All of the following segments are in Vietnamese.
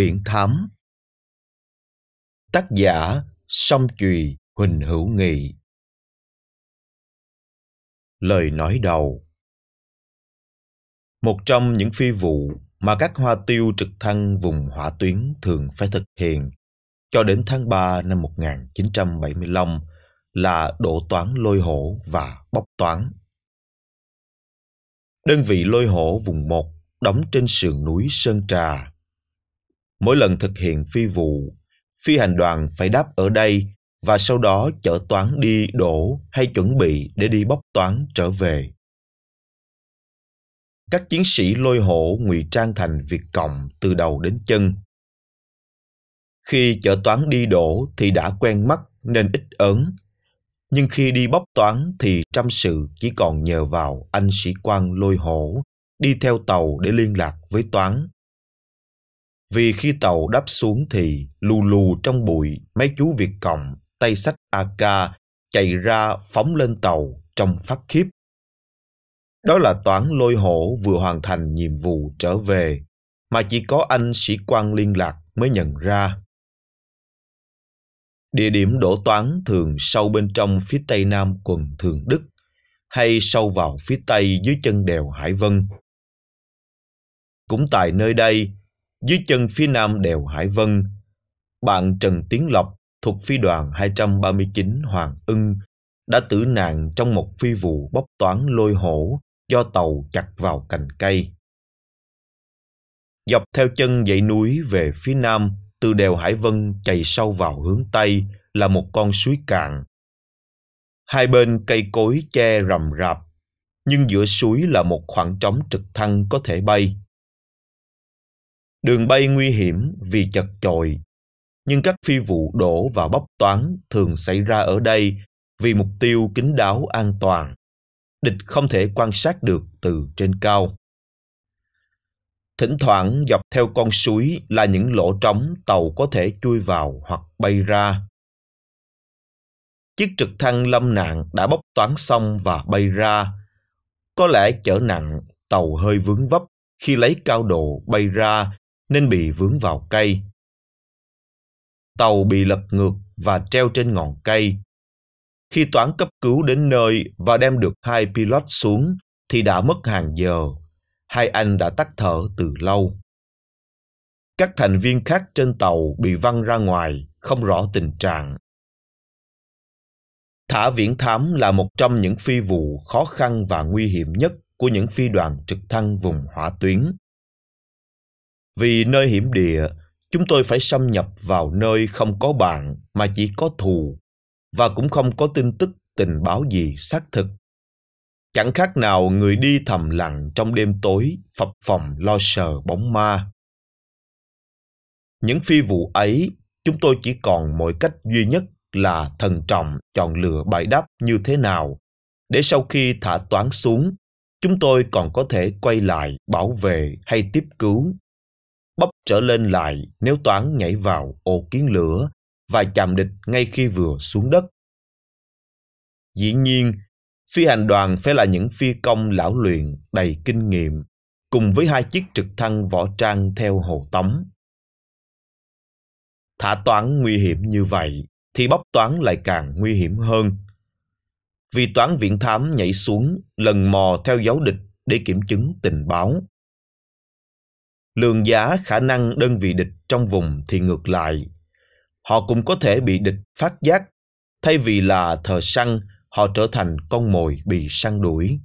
Viễn thám Tác giả Song Chùy Huỳnh Hữu Nghị Lời nói đầu Một trong những phi vụ mà các hoa tiêu trực thăng vùng hỏa tuyến thường phải thực hiện cho đến tháng 3 năm 1975 là đổ toán lôi hổ và bóc toán. Đơn vị lôi hổ vùng 1 đóng trên sườn núi Sơn Trà. Mỗi lần thực hiện phi vụ, phi hành đoàn phải đáp ở đây và sau đó chở toán đi đổ hay chuẩn bị để đi bóc toán trở về. Các chiến sĩ lôi hổ ngụy trang thành Việt Cộng từ đầu đến chân. Khi chở toán đi đổ thì đã quen mắt nên ít ớn. Nhưng khi đi bóc toán thì trăm sự chỉ còn nhờ vào anh sĩ quan lôi hổ đi theo tàu để liên lạc với toán. Vì khi tàu đáp xuống thì lù lù trong bụi mấy chú Việt Cộng tay sách AK chạy ra phóng lên tàu trong phát khiếp. Đó là toán lôi hổ vừa hoàn thành nhiệm vụ trở về mà chỉ có anh sĩ quan liên lạc mới nhận ra. Địa điểm đổ toán thường sâu bên trong phía tây nam quần Thường Đức hay sâu vào phía tây dưới chân đèo Hải Vân. Cũng tại nơi đây, dưới chân phía nam đèo Hải Vân, bạn Trần Tiến Lộc thuộc phi đoàn 239 Hoàng Ưng đã tử nạn trong một phi vụ bóc toán lôi hổ do tàu chặt vào cành cây. Dọc theo chân dãy núi về phía nam, từ đèo Hải Vân chảy sâu vào hướng Tây là một con suối cạn. Hai bên cây cối che rầm rạp, nhưng giữa suối là một khoảng trống trực thăng có thể bay. Đường bay nguy hiểm vì chật chội, nhưng các phi vụ đổ và bóc toán thường xảy ra ở đây vì mục tiêu kín đáo an toàn. Địch không thể quan sát được từ trên cao. Thỉnh thoảng dọc theo con suối là những lỗ trống tàu có thể chui vào hoặc bay ra. Chiếc trực thăng lâm nạn đã bóc toán xong và bay ra. Có lẽ chở nặng, tàu hơi vướng vấp khi lấy cao độ bay ra nên bị vướng vào cây. Tàu bị lật ngược và treo trên ngọn cây. Khi toán cấp cứu đến nơi và đem được hai pilot xuống thì đã mất hàng giờ. Hai anh đã tắt thở từ lâu. Các thành viên khác trên tàu bị văng ra ngoài, không rõ tình trạng. Thả viễn thám là một trong những phi vụ khó khăn và nguy hiểm nhất của những phi đoàn trực thăng vùng hỏa tuyến. Vì nơi hiểm địa, chúng tôi phải xâm nhập vào nơi không có bạn mà chỉ có thù và cũng không có tin tức tình báo gì xác thực. Chẳng khác nào người đi thầm lặng trong đêm tối, phập phòng lo sờ bóng ma. Những phi vụ ấy, chúng tôi chỉ còn mỗi cách duy nhất là thần trọng chọn lựa bãi đáp như thế nào để sau khi thả toán xuống chúng tôi còn có thể quay lại bảo vệ hay tiếp cứu bốc trở lên lại nếu toán nhảy vào ổ kiến lửa và chạm địch ngay khi vừa xuống đất. Dĩ nhiên, phi hành đoàn phải là những phi công lão luyện đầy kinh nghiệm, cùng với hai chiếc trực thăng võ trang theo hồ tống. Thả toán nguy hiểm như vậy thì bóc toán lại càng nguy hiểm hơn. Vì toán viện thám nhảy xuống lần mò theo dấu địch để kiểm chứng tình báo lường giá khả năng đơn vị địch trong vùng thì ngược lại. Họ cũng có thể bị địch phát giác, thay vì là thờ săn, họ trở thành con mồi bị săn đuổi.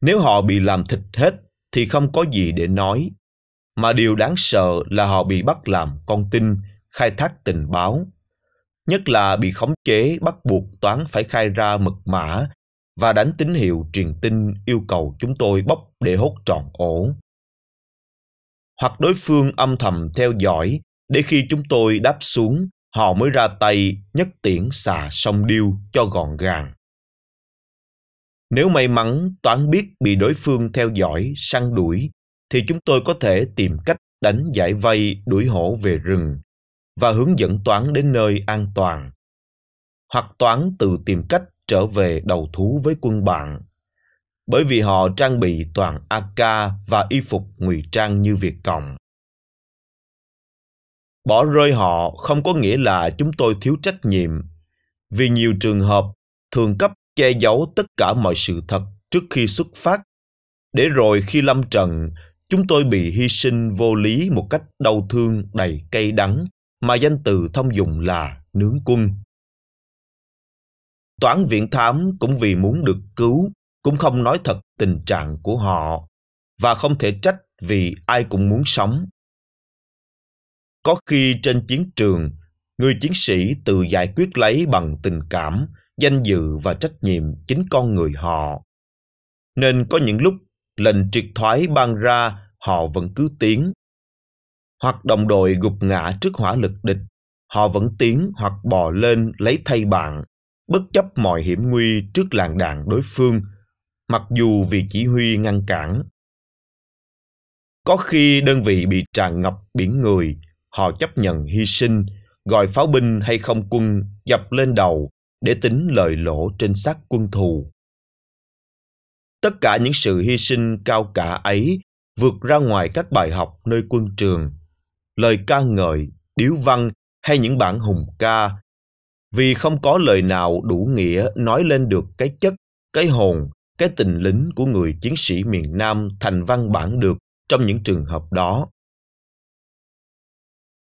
Nếu họ bị làm thịt hết thì không có gì để nói, mà điều đáng sợ là họ bị bắt làm con tin, khai thác tình báo. Nhất là bị khống chế bắt buộc toán phải khai ra mật mã và đánh tín hiệu truyền tin yêu cầu chúng tôi bóc để hốt trọn ổ hoặc đối phương âm thầm theo dõi để khi chúng tôi đáp xuống, họ mới ra tay nhất tiễn xà sông điêu cho gọn gàng. Nếu may mắn toán biết bị đối phương theo dõi, săn đuổi, thì chúng tôi có thể tìm cách đánh giải vây đuổi hổ về rừng và hướng dẫn toán đến nơi an toàn. Hoặc toán tự tìm cách trở về đầu thú với quân bạn bởi vì họ trang bị toàn AK và y phục ngụy trang như Việt Cộng. Bỏ rơi họ không có nghĩa là chúng tôi thiếu trách nhiệm, vì nhiều trường hợp thường cấp che giấu tất cả mọi sự thật trước khi xuất phát, để rồi khi lâm trận chúng tôi bị hy sinh vô lý một cách đau thương đầy cay đắng mà danh từ thông dụng là nướng quân. Toán viện thám cũng vì muốn được cứu, cũng không nói thật tình trạng của họ và không thể trách vì ai cũng muốn sống. Có khi trên chiến trường, người chiến sĩ tự giải quyết lấy bằng tình cảm, danh dự và trách nhiệm chính con người họ. Nên có những lúc lệnh triệt thoái ban ra họ vẫn cứ tiến. Hoặc đồng đội gục ngã trước hỏa lực địch, họ vẫn tiến hoặc bò lên lấy thay bạn, bất chấp mọi hiểm nguy trước làng đạn đối phương, mặc dù vì chỉ huy ngăn cản. Có khi đơn vị bị tràn ngập biển người, họ chấp nhận hy sinh, gọi pháo binh hay không quân dập lên đầu để tính lời lỗ trên xác quân thù. Tất cả những sự hy sinh cao cả ấy vượt ra ngoài các bài học nơi quân trường, lời ca ngợi, điếu văn hay những bản hùng ca, vì không có lời nào đủ nghĩa nói lên được cái chất, cái hồn, cái tình lính của người chiến sĩ miền Nam thành văn bản được trong những trường hợp đó.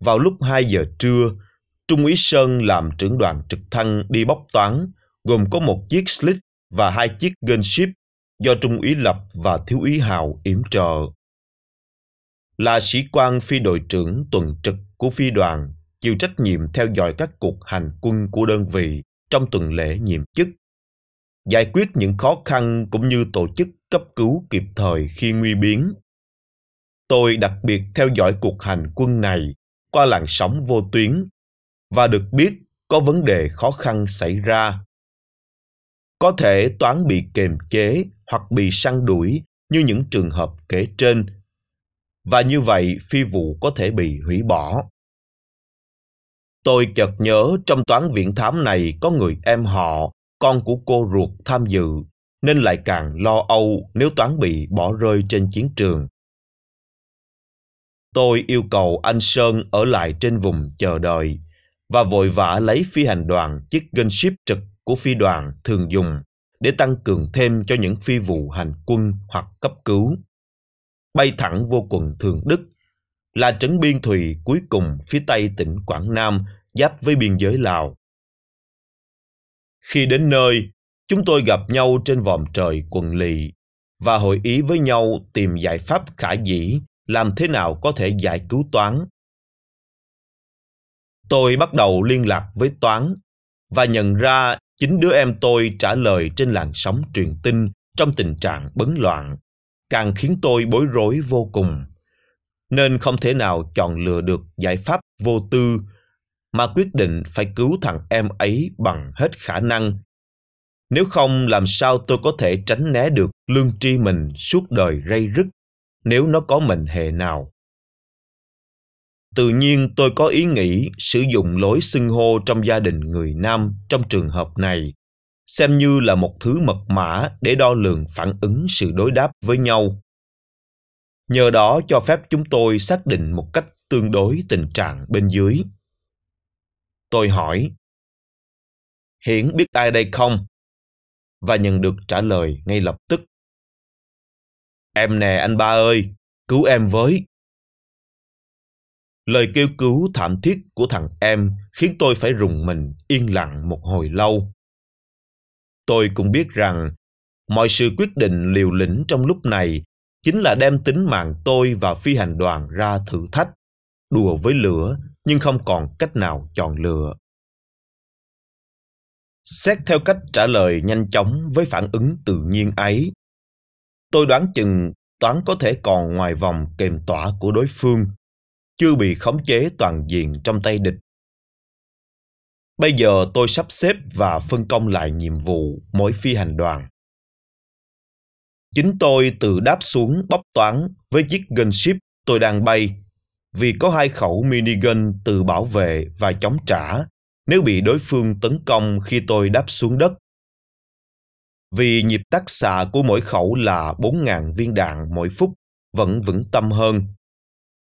Vào lúc 2 giờ trưa, Trung úy Sơn làm trưởng đoàn trực thăng đi bóc toán, gồm có một chiếc slit và hai chiếc gunship do Trung úy Lập và Thiếu úy Hào yểm trợ. Là sĩ quan phi đội trưởng tuần trực của phi đoàn, chịu trách nhiệm theo dõi các cuộc hành quân của đơn vị trong tuần lễ nhiệm chức, giải quyết những khó khăn cũng như tổ chức cấp cứu kịp thời khi nguy biến. Tôi đặc biệt theo dõi cuộc hành quân này qua làn sóng vô tuyến và được biết có vấn đề khó khăn xảy ra. Có thể toán bị kềm chế hoặc bị săn đuổi như những trường hợp kể trên và như vậy phi vụ có thể bị hủy bỏ. Tôi chợt nhớ trong toán viện thám này có người em họ, con của cô ruột tham dự, nên lại càng lo âu nếu toán bị bỏ rơi trên chiến trường. Tôi yêu cầu anh Sơn ở lại trên vùng chờ đợi và vội vã lấy phi hành đoàn chiếc gunship trực của phi đoàn thường dùng để tăng cường thêm cho những phi vụ hành quân hoặc cấp cứu. Bay thẳng vô quận Thường Đức là trấn biên thùy cuối cùng phía tây tỉnh Quảng Nam giáp với biên giới Lào. Khi đến nơi, chúng tôi gặp nhau trên vòm trời quần lì và hội ý với nhau tìm giải pháp khả dĩ làm thế nào có thể giải cứu toán. Tôi bắt đầu liên lạc với toán và nhận ra chính đứa em tôi trả lời trên làn sóng truyền tin trong tình trạng bấn loạn, càng khiến tôi bối rối vô cùng. Nên không thể nào chọn lựa được giải pháp vô tư mà quyết định phải cứu thằng em ấy bằng hết khả năng. Nếu không làm sao tôi có thể tránh né được lương tri mình suốt đời rây rứt nếu nó có mệnh hệ nào. Tự nhiên tôi có ý nghĩ sử dụng lối xưng hô trong gia đình người Nam trong trường hợp này, xem như là một thứ mật mã để đo lường phản ứng sự đối đáp với nhau. Nhờ đó cho phép chúng tôi xác định một cách tương đối tình trạng bên dưới. Tôi hỏi, Hiển biết ai đây không? Và nhận được trả lời ngay lập tức. Em nè anh ba ơi, cứu em với. Lời kêu cứu thảm thiết của thằng em khiến tôi phải rùng mình yên lặng một hồi lâu. Tôi cũng biết rằng mọi sự quyết định liều lĩnh trong lúc này chính là đem tính mạng tôi và phi hành đoàn ra thử thách, đùa với lửa nhưng không còn cách nào chọn lựa. Xét theo cách trả lời nhanh chóng với phản ứng tự nhiên ấy, tôi đoán chừng toán có thể còn ngoài vòng kềm tỏa của đối phương chưa bị khống chế toàn diện trong tay địch. Bây giờ tôi sắp xếp và phân công lại nhiệm vụ mỗi phi hành đoàn. Chính tôi tự đáp xuống bóc toán với chiếc gunship tôi đang bay vì có hai khẩu minigun từ bảo vệ và chống trả nếu bị đối phương tấn công khi tôi đáp xuống đất. Vì nhịp tác xạ của mỗi khẩu là 4.000 viên đạn mỗi phút vẫn vững tâm hơn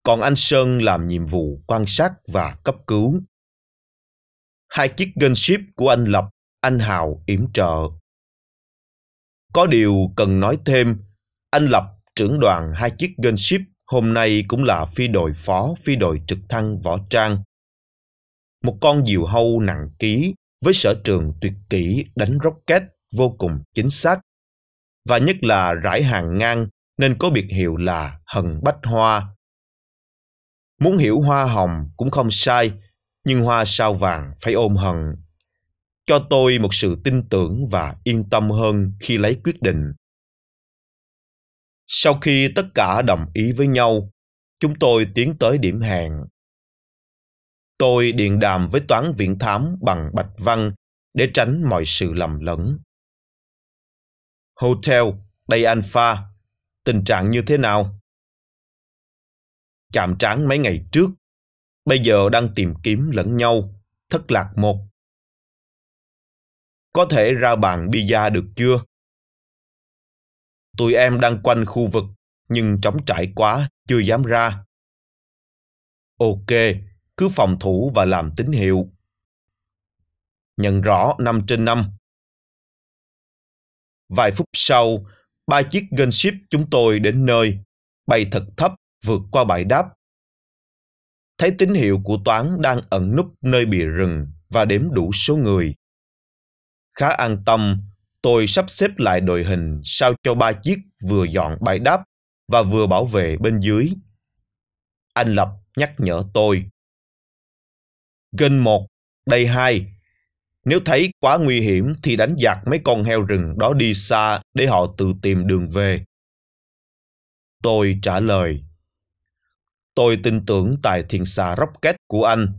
còn anh Sơn làm nhiệm vụ quan sát và cấp cứu. Hai chiếc gunship của anh Lập, anh Hào yểm trợ. Có điều cần nói thêm, anh Lập, trưởng đoàn hai chiếc gunship hôm nay cũng là phi đội phó phi đội trực thăng võ trang. Một con diều hâu nặng ký với sở trường tuyệt kỹ đánh rocket vô cùng chính xác và nhất là rải hàng ngang nên có biệt hiệu là hần bách hoa. Muốn hiểu hoa hồng cũng không sai, nhưng hoa sao vàng phải ôm hận. Cho tôi một sự tin tưởng và yên tâm hơn khi lấy quyết định. Sau khi tất cả đồng ý với nhau, chúng tôi tiến tới điểm hẹn. Tôi điện đàm với toán viện thám bằng bạch văn để tránh mọi sự lầm lẫn. Hotel, đây Alpha, tình trạng như thế nào? Chạm trán mấy ngày trước, bây giờ đang tìm kiếm lẫn nhau, thất lạc một. Có thể ra bàn bia được chưa? Tụi em đang quanh khu vực, nhưng trống trải quá, chưa dám ra. Ok, cứ phòng thủ và làm tín hiệu. Nhận rõ 5 trên 5. Vài phút sau, ba chiếc gunship chúng tôi đến nơi, bay thật thấp vượt qua bãi đáp. Thấy tín hiệu của toán đang ẩn núp nơi bìa rừng và đếm đủ số người. Khá an tâm, tôi sắp xếp lại đội hình sao cho ba chiếc vừa dọn bãi đáp và vừa bảo vệ bên dưới. Anh Lập nhắc nhở tôi. gần một, đây hai. Nếu thấy quá nguy hiểm thì đánh giặc mấy con heo rừng đó đi xa để họ tự tìm đường về. Tôi trả lời. Tôi tin tưởng tài thiền xà rocket của anh.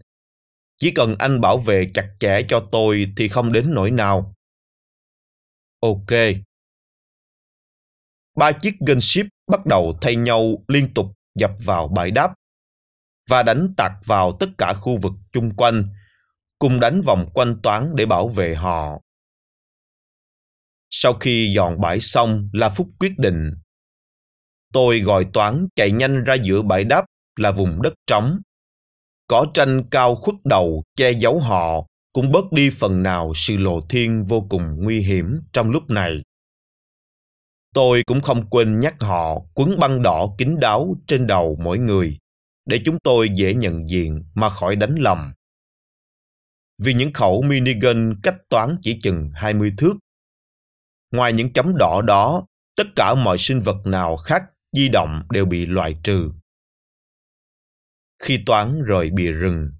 Chỉ cần anh bảo vệ chặt chẽ cho tôi thì không đến nỗi nào. Ok. Ba chiếc gunship bắt đầu thay nhau liên tục dập vào bãi đáp và đánh tạc vào tất cả khu vực chung quanh, cùng đánh vòng quanh toán để bảo vệ họ. Sau khi dọn bãi xong là phút quyết định. Tôi gọi toán chạy nhanh ra giữa bãi đáp là vùng đất trống. Cỏ tranh cao khuất đầu che giấu họ cũng bớt đi phần nào sự lộ thiên vô cùng nguy hiểm trong lúc này. Tôi cũng không quên nhắc họ quấn băng đỏ kín đáo trên đầu mỗi người để chúng tôi dễ nhận diện mà khỏi đánh lầm. Vì những khẩu minigun cách toán chỉ chừng 20 thước. Ngoài những chấm đỏ đó, tất cả mọi sinh vật nào khác di động đều bị loại trừ. Khi toán rời bìa rừng,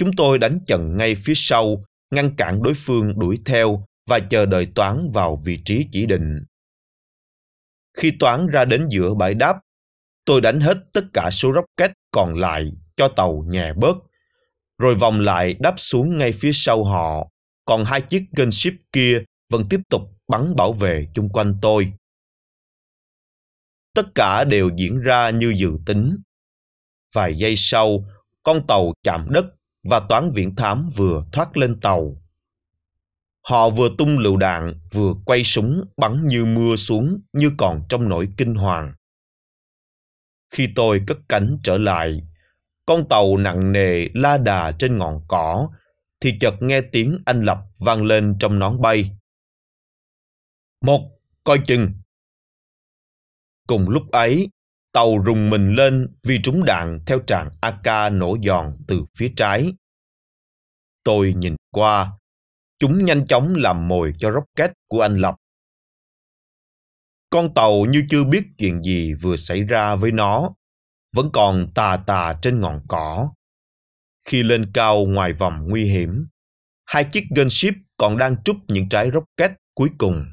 chúng tôi đánh chận ngay phía sau, ngăn cản đối phương đuổi theo và chờ đợi toán vào vị trí chỉ định. Khi toán ra đến giữa bãi đáp, tôi đánh hết tất cả số rocket còn lại cho tàu nhẹ bớt, rồi vòng lại đáp xuống ngay phía sau họ, còn hai chiếc gunship kia vẫn tiếp tục bắn bảo vệ chung quanh tôi. Tất cả đều diễn ra như dự tính. Vài giây sau, con tàu chạm đất và toán viễn thám vừa thoát lên tàu. Họ vừa tung lựu đạn, vừa quay súng bắn như mưa xuống như còn trong nỗi kinh hoàng. Khi tôi cất cánh trở lại, con tàu nặng nề la đà trên ngọn cỏ, thì chợt nghe tiếng anh Lập vang lên trong nón bay. Một, coi chừng. Cùng lúc ấy, tàu rùng mình lên vì trúng đạn theo tràng AK nổ giòn từ phía trái. Tôi nhìn qua, chúng nhanh chóng làm mồi cho rocket của anh Lập. Con tàu như chưa biết chuyện gì vừa xảy ra với nó, vẫn còn tà tà trên ngọn cỏ. Khi lên cao ngoài vòng nguy hiểm, hai chiếc gunship còn đang trút những trái rocket cuối cùng.